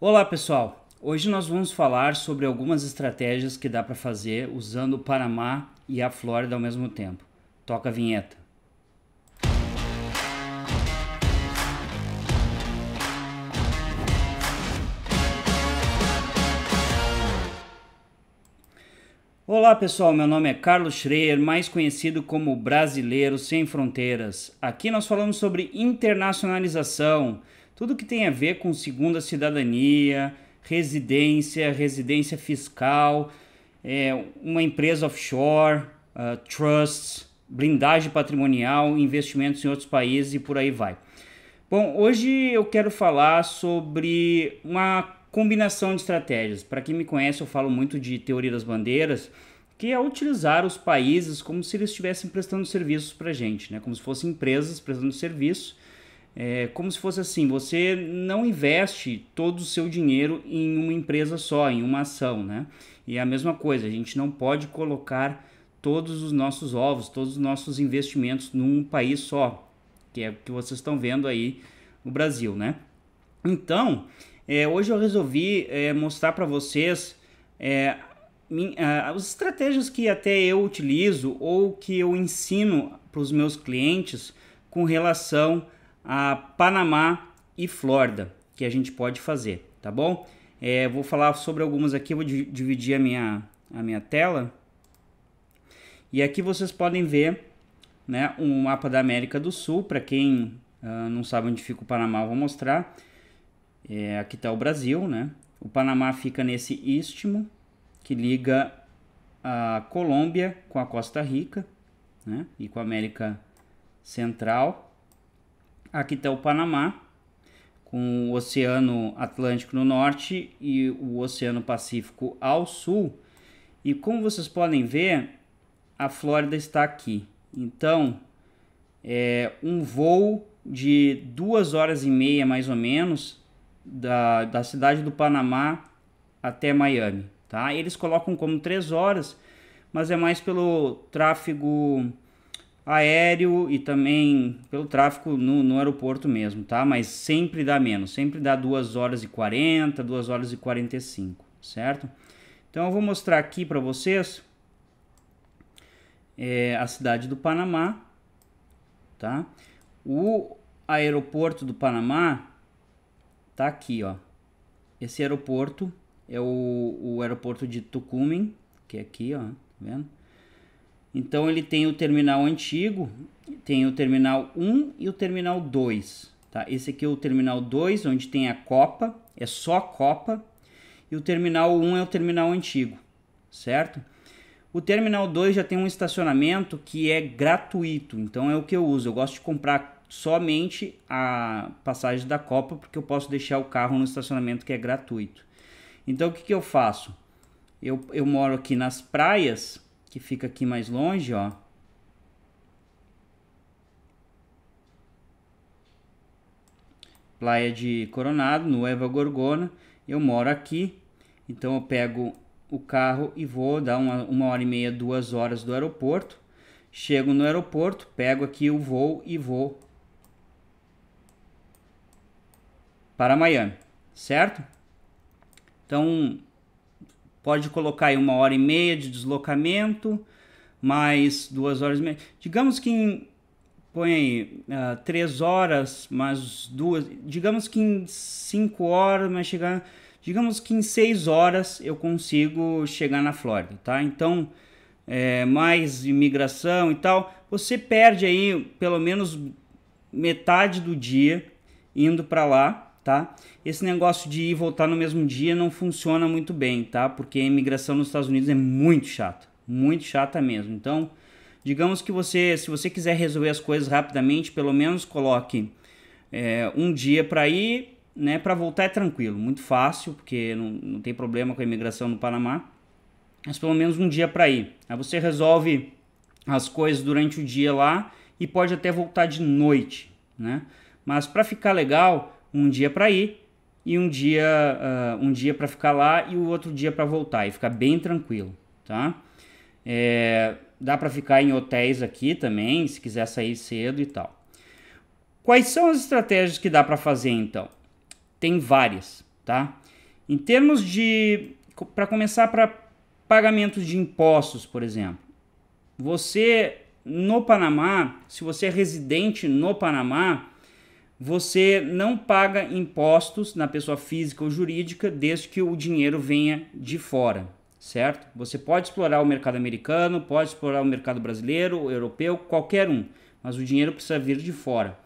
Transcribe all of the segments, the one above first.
Olá pessoal, hoje nós vamos falar sobre algumas estratégias que dá para fazer usando o Panamá e a Flórida ao mesmo tempo. Toca a vinheta. Olá pessoal, meu nome é Carlos Schreier, mais conhecido como Brasileiro Sem Fronteiras. Aqui nós falamos sobre internacionalização tudo que tem a ver com segunda cidadania, residência, residência fiscal, é, uma empresa offshore, uh, trusts, blindagem patrimonial, investimentos em outros países e por aí vai. Bom, hoje eu quero falar sobre uma combinação de estratégias. Para quem me conhece, eu falo muito de teoria das bandeiras, que é utilizar os países como se eles estivessem prestando serviços para gente, né? como se fossem empresas prestando serviço é como se fosse assim: você não investe todo o seu dinheiro em uma empresa só, em uma ação, né? E é a mesma coisa, a gente não pode colocar todos os nossos ovos, todos os nossos investimentos num país só, que é o que vocês estão vendo aí no Brasil, né? Então, é, hoje eu resolvi é, mostrar para vocês é, as estratégias que até eu utilizo ou que eu ensino para os meus clientes com relação a Panamá e Flórida que a gente pode fazer, tá bom? É, vou falar sobre algumas aqui, vou dividir a minha, a minha tela. E aqui vocês podem ver né, um mapa da América do Sul, para quem uh, não sabe onde fica o Panamá, vou mostrar. É, aqui está o Brasil, né? O Panamá fica nesse istmo que liga a Colômbia com a Costa Rica né? e com a América Central. Aqui está o Panamá, com o Oceano Atlântico no norte e o Oceano Pacífico ao sul. E como vocês podem ver, a Flórida está aqui. Então, é um voo de duas horas e meia, mais ou menos, da, da cidade do Panamá até Miami. Tá? Eles colocam como três horas, mas é mais pelo tráfego aéreo e também pelo tráfego no, no aeroporto mesmo, tá? Mas sempre dá menos, sempre dá 2 horas e 40, 2 horas e 45, certo? Então eu vou mostrar aqui para vocês é, a cidade do Panamá, tá? O aeroporto do Panamá tá aqui, ó. Esse aeroporto é o, o aeroporto de Tucumán, que é aqui, ó, tá vendo? Então ele tem o terminal antigo, tem o terminal 1 e o terminal 2. Tá? Esse aqui é o terminal 2, onde tem a copa, é só copa, e o terminal 1 é o terminal antigo, certo? O terminal 2 já tem um estacionamento que é gratuito, então é o que eu uso. Eu gosto de comprar somente a passagem da Copa, porque eu posso deixar o carro no estacionamento que é gratuito. Então o que, que eu prazo Eu, eu moro aqui nas praias, que fica aqui mais longe, ó. Praia de Coronado, Nueva Gorgona. Eu moro aqui, então eu pego o carro e vou dar uma, uma hora e meia, duas horas do aeroporto. Chego no aeroporto, pego aqui o voo e vou para Miami, certo? Então, pode colocar aí uma hora e meia de deslocamento, mais duas horas e meia. Digamos que em, põe aí uh, três horas, mais duas. Digamos que em cinco horas, mas chegar. Digamos que em seis horas eu consigo chegar na Flórida, tá? Então, é, mais imigração e tal, você perde aí pelo menos metade do dia indo para lá tá? Esse negócio de ir e voltar no mesmo dia não funciona muito bem, tá? Porque a imigração nos Estados Unidos é muito chata, muito chata mesmo. Então, digamos que você, se você quiser resolver as coisas rapidamente, pelo menos coloque é, um dia para ir, né? Para voltar é tranquilo, muito fácil, porque não, não tem problema com a imigração no Panamá. Mas pelo menos um dia para ir. Aí você resolve as coisas durante o dia lá e pode até voltar de noite, né? Mas para ficar legal, um dia para ir e um dia uh, um dia para ficar lá e o outro dia para voltar e ficar bem tranquilo, tá? É, dá para ficar em hotéis aqui também, se quiser sair cedo e tal. Quais são as estratégias que dá para fazer então? Tem várias, tá? Em termos de para começar para pagamentos de impostos, por exemplo. Você no Panamá, se você é residente no Panamá, você não paga impostos na pessoa física ou jurídica desde que o dinheiro venha de fora, certo? Você pode explorar o mercado americano, pode explorar o mercado brasileiro, europeu, qualquer um, mas o dinheiro precisa vir de fora.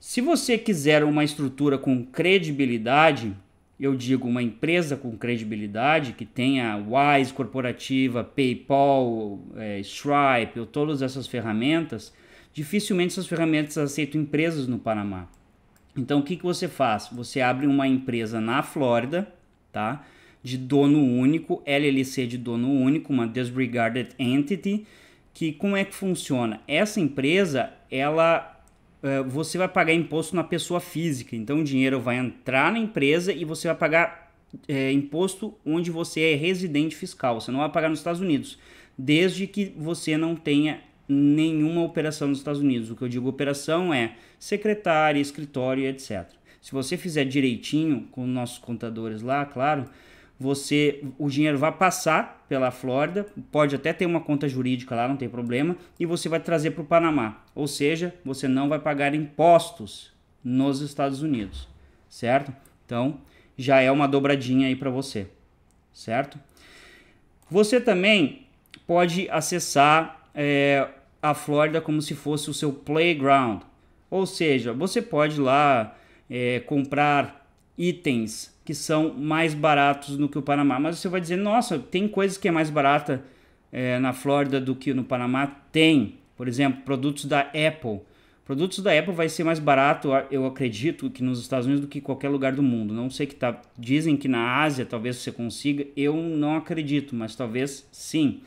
Se você quiser uma estrutura com credibilidade, eu digo uma empresa com credibilidade que tenha Wise corporativa, PayPal, é, Stripe, ou todas essas ferramentas, dificilmente essas ferramentas aceitam empresas no Panamá. Então o que, que você faz? Você abre uma empresa na Flórida, tá? De dono único, LLC de dono único, uma disregarded entity, que como é que funciona? Essa empresa, ela eh, você vai pagar imposto na pessoa física. Então o dinheiro vai entrar na empresa e você vai pagar é, imposto onde você é residente fiscal. Você não vai pagar nos Estados Unidos, desde que você não tenha nenhuma operação nos Estados Unidos. O que eu digo operação é secretária, escritório, etc. Se você fizer direitinho com nossos contadores lá, claro, você o dinheiro vai passar pela Flórida, pode até ter uma conta jurídica lá, não tem problema, e você vai trazer para o Panamá. Ou seja, você não vai pagar impostos nos Estados Unidos, certo? Então, já é uma dobradinha aí para você, certo? Você também pode acessar é, a Flórida como se fosse o seu playground, ou seja, você pode lá é, comprar itens que são mais baratos do que o Panamá. Mas você vai dizer, nossa, tem coisas que é mais barata é, na Flórida do que no Panamá? Tem. Por exemplo, produtos da Apple. Produtos da Apple vai ser mais barato, eu acredito, que nos Estados Unidos do que qualquer lugar do mundo. Não sei que tá. Dizem que na Ásia talvez você consiga. Eu não acredito, mas talvez sim.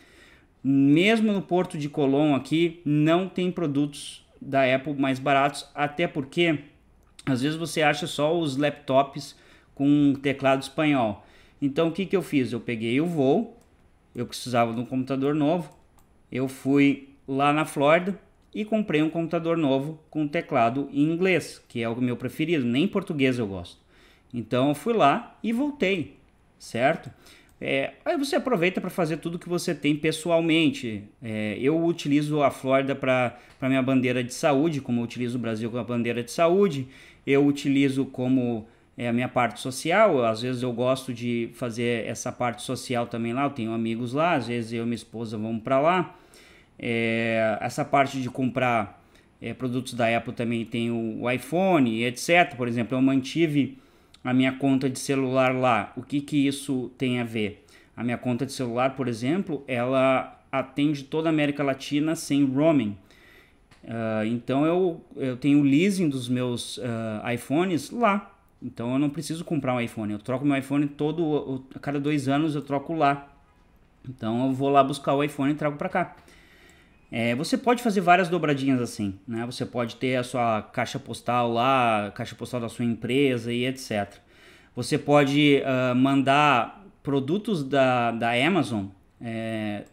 Mesmo no Porto de Colón aqui, não tem produtos da Apple mais baratos, até porque às vezes você acha só os laptops com teclado espanhol. Então o que, que eu fiz? Eu peguei o voo, eu precisava de um computador novo, eu fui lá na Flórida e comprei um computador novo com teclado em inglês, que é o meu preferido, nem português eu gosto. Então eu fui lá e voltei, certo? É, aí você aproveita para fazer tudo que você tem pessoalmente. É, eu utilizo a Flórida para minha bandeira de saúde, como eu utilizo o Brasil com a bandeira de saúde. Eu utilizo como é a minha parte social. Às vezes eu gosto de fazer essa parte social também lá. Eu tenho amigos lá, às vezes eu e minha esposa vamos para lá. É, essa parte de comprar é, produtos da Apple também tem o, o iPhone, etc. Por exemplo, eu mantive a minha conta de celular lá. O que, que isso tem a ver? A minha conta de celular, por exemplo, ela atende toda a América Latina sem roaming. Uh, então eu, eu tenho o leasing dos meus uh, iPhones lá. Então eu não preciso comprar um iPhone. Eu troco meu iPhone todo a cada dois anos eu troco lá. Então eu vou lá buscar o iPhone e trago para cá. É, você pode fazer várias dobradinhas assim, né? Você pode ter a sua caixa postal lá, caixa postal da sua empresa e etc. Você pode uh, mandar produtos da, da Amazon é,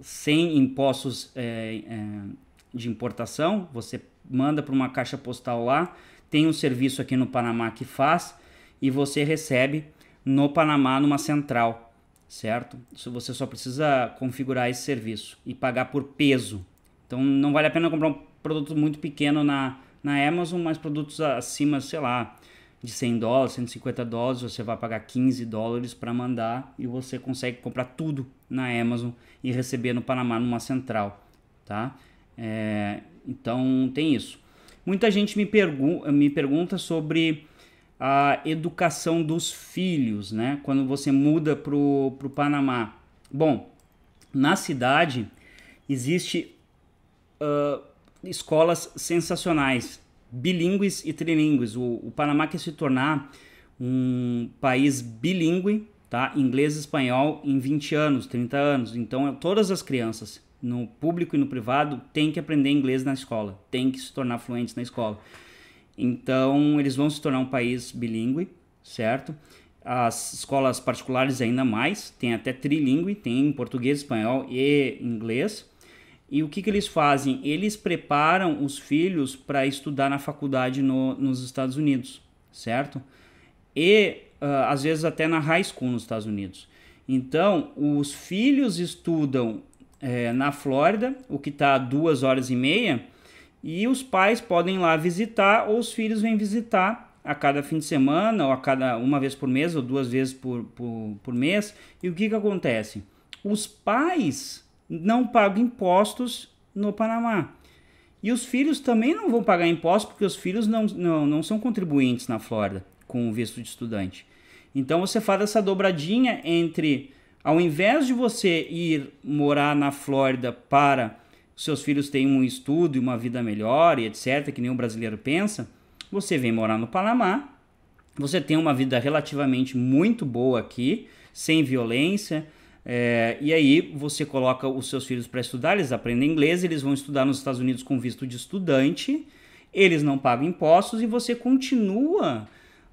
sem impostos é, é de importação. Você manda para uma caixa postal lá tem um serviço aqui no Panamá que faz e você recebe no Panamá numa central, certo? Você só precisa configurar esse serviço e pagar por peso. Então não vale a pena comprar um produto muito pequeno na, na Amazon, mas produtos acima, sei lá, de 100 dólares, 150 dólares, você vai pagar 15 dólares para mandar e você consegue comprar tudo na Amazon e receber no Panamá numa central, tá? É, então tem isso. Muita gente me, pergu me pergunta sobre a educação dos filhos, né? Quando você muda para o Panamá. Bom, na cidade existe uh, escolas sensacionais, bilíngues e trilíngues. O, o Panamá quer se tornar um país bilíngue, tá? Inglês e espanhol em 20 anos, 30 anos. Então, todas as crianças no público e no privado, tem que aprender inglês na escola, tem que se tornar fluentes na escola. Então, eles vão se tornar um país bilíngue, certo? As escolas particulares ainda mais, tem até trilingue, tem português, espanhol e inglês. E o que, que eles fazem? Eles preparam os filhos para estudar na faculdade no, nos Estados Unidos, certo? E uh, às vezes até na high school nos Estados Unidos. Então, os filhos estudam é, na Flórida, o que está duas horas e meia, e os pais podem ir lá visitar, ou os filhos vêm visitar a cada fim de semana, ou a cada uma vez por mês, ou duas vezes por, por, por mês. E o que, que acontece? Os pais não pagam impostos no Panamá. E os filhos também não vão pagar impostos, porque os filhos não, não, não são contribuintes na Flórida com o visto de estudante. Então você faz essa dobradinha entre, ao invés de você ir morar na Flórida para seus filhos terem um estudo e uma vida melhor e etc., que nenhum brasileiro pensa, você vem morar no Panamá, você tem uma vida relativamente muito boa aqui, sem violência, é, e aí você coloca os seus filhos para estudar, eles aprendem inglês, eles vão estudar nos Estados Unidos com visto de estudante, eles não pagam impostos e você continua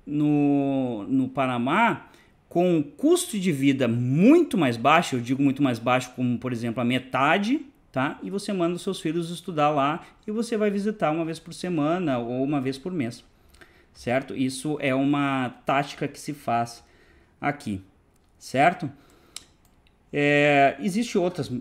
no, no Panamá com um custo de vida muito mais baixo, eu digo muito mais baixo, como por exemplo a metade, tá? E você manda os seus filhos estudar lá e você vai visitar uma vez por semana ou uma vez por mês, certo? Isso é uma tática que se faz aqui, certo? É, existe outras,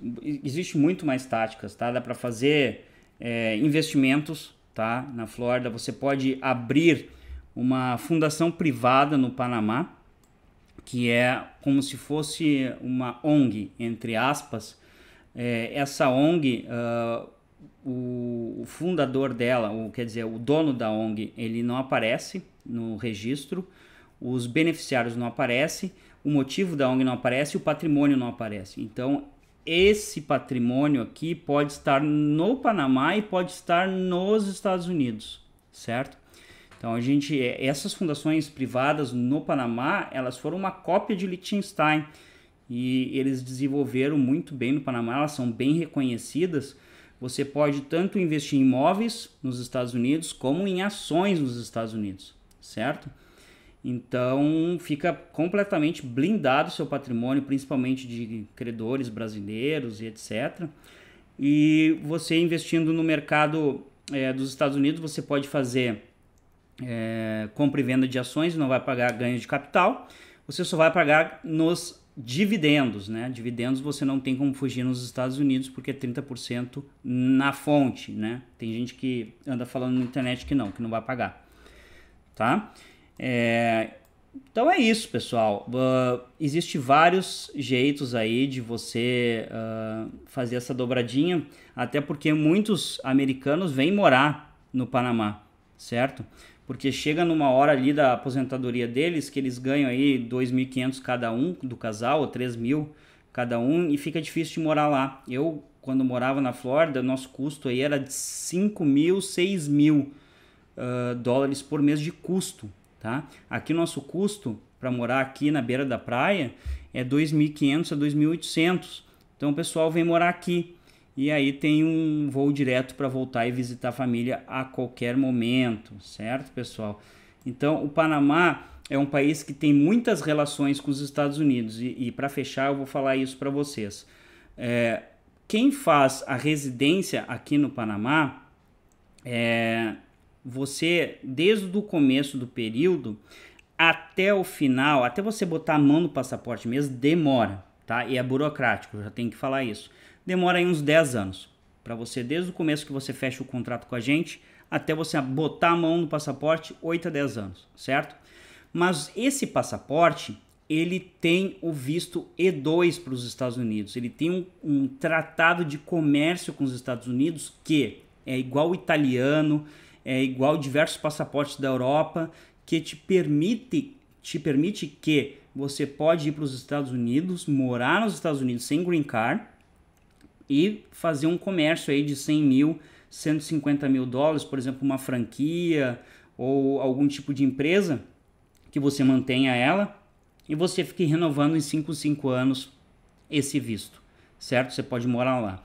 existe muito mais táticas, tá? Dá para fazer é, investimentos, tá? Na Flórida você pode abrir uma fundação privada no Panamá, que é como se fosse uma ONG, entre aspas. É, essa ONG, uh, ah, o, o, fundador dela, ou quer dizer, o dono da ONG, ele não aparece no registro, os beneficiários não aparecem, o motivo da ONG não aparece, o patrimônio não aparece. Então, esse patrimônio aqui pode estar no Panamá e pode estar nos Estados Unidos, certo? Então a gente, é, essas fundações privadas no Panamá, elas foram uma cópia de Liechtenstein e eles desenvolveram muito bem no Panamá, elas são bem reconhecidas. Você pode tanto investir em imóveis nos Estados Unidos como em ações nos Estados Unidos, certo? Então fica completamente blindado seu patrimônio, principalmente de credores brasileiros e etc. E você investindo no mercado é, dos Estados Unidos, você pode fazer é, compra e venda de ações, não vai pagar ganho de capital, você só vai pagar nos dividendos, né? Dividendos você não tem como fugir nos Estados Unidos porque é 30% na fonte, né? Tem gente que anda falando na internet que não, que não vai pagar, tá? É, então é isso, pessoal. Uh, existe vários jeitos aí de você uh, fazer essa dobradinha, até porque muitos americanos vêm morar no Panamá, certo? Porque chega numa hora ali da aposentadoria deles que eles ganham aí 2.500 cada um do casal ou 3.000 cada um e fica difícil de morar lá. Eu quando morava na Flórida, nosso custo aí era de 5 mil, 6 mil uh, dólares por mês de custo, tá? Aqui nosso custo para morar aqui na beira da praia é 2.500 a 2.800. Então o pessoal vem morar aqui e aí tem um voo direto para voltar e visitar a família a qualquer momento, certo, pessoal? Então, o Panamá é um país que tem muitas relações com os Estados Unidos e, e para fechar eu vou falar isso para vocês. É, quem faz a residência aqui no Panamá, é, você desde o começo do período até o final, até você botar a mão no passaporte mesmo, demora, tá? E é burocrático, já tenho que falar isso demora aí uns 10 anos. Para você, desde o começo que você fecha o contrato com a gente, até você botar a mão no passaporte, 8 a 10 anos, certo? Mas esse passaporte, ele tem o visto E2 para os Estados Unidos. Ele tem um, um, tratado de comércio com os Estados Unidos que é igual o italiano, é igual diversos passaportes da Europa, que te permite, te permite que você pode ir para os Estados Unidos, morar nos Estados Unidos sem green card, e fazer um comércio aí de 100 mil, 150 mil dólares, por exemplo, uma franquia ou algum tipo de empresa que você mantenha ela e você fique renovando em 5, 5 anos esse visto, certo? Você pode morar lá.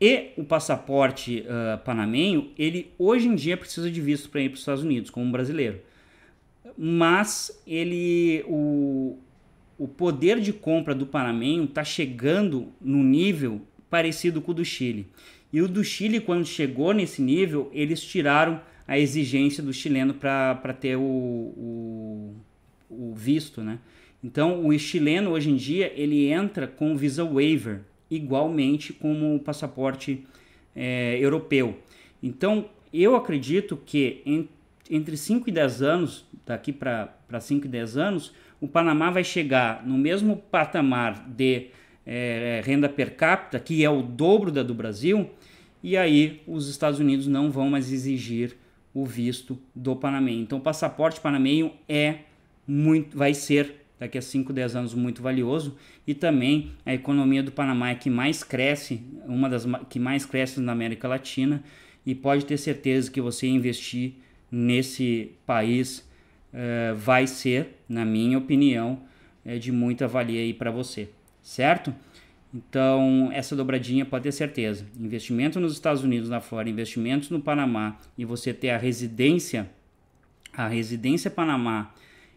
E o passaporte uh, panamenho, ele hoje em dia precisa de visto para ir para os Estados Unidos, como um brasileiro. Mas ele, o, o poder de compra do panamenho está chegando no nível parecido com o do Chile. E o do Chile, quando chegou nesse nível, eles tiraram a exigência do chileno para ter o, o, o visto, né? Então, o chileno hoje em dia ele entra com visa waiver, igualmente como o passaporte é, europeu. Então, eu acredito que em, entre 5 e 10 anos, daqui para 5 e 10 anos, o Panamá vai chegar no mesmo patamar de é, renda per capita, que é o dobro da do Brasil, e aí os Estados Unidos não vão mais exigir o visto do panamenho. Então, o passaporte panamenho é muito, vai ser daqui a 5, 10 anos muito valioso e também a economia do Panamá é que mais cresce, uma das que mais cresce na América Latina e pode ter certeza que você investir nesse país uh, vai ser, na minha opinião, é de muita valia aí para você, certo? Então, essa dobradinha pode ter certeza. Investimento nos Estados Unidos lá fora, investimentos no Panamá e você ter a residência, a residência Panamá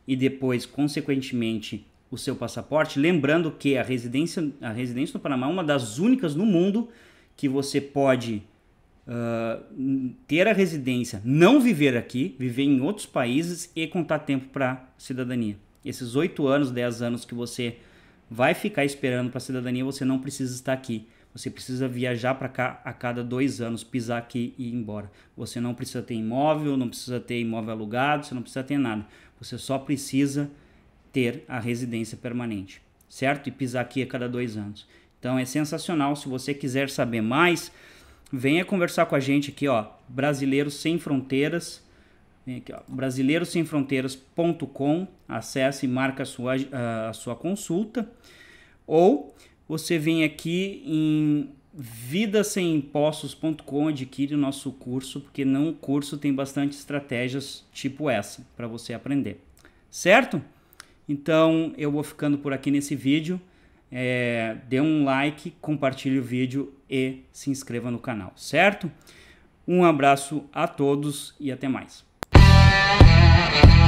e depois, consequentemente, o seu passaporte. Lembrando que a residência, a residência no Panamá é uma das únicas no mundo que você pode uh, ter a residência, não viver aqui, viver em outros países e contar tempo para cidadania. Esses oito anos, dez anos que você vai ficar esperando para a cidadania, você não precisa estar aqui. Você precisa viajar para cá a cada dois anos, pisar aqui e ir embora. Você não precisa ter imóvel, não precisa ter imóvel alugado, você não precisa ter nada. Você só precisa ter a residência permanente, certo? E pisar aqui a cada dois anos. Então é sensacional. Se você quiser saber mais, venha conversar com a gente aqui, ó. Brasileiros Sem Fronteiras. Vem aqui. Brasileirosemfronteiras.com. Acesse e marca a sua, a sua consulta. Ou você vem aqui em vidasemimpostos.com, adquire o nosso curso, porque no curso tem bastante estratégias tipo essa para você aprender. Certo? Então eu vou ficando por aqui nesse vídeo. É, dê um like, compartilhe o vídeo e se inscreva no canal, certo? Um abraço a todos e até mais. Thank you.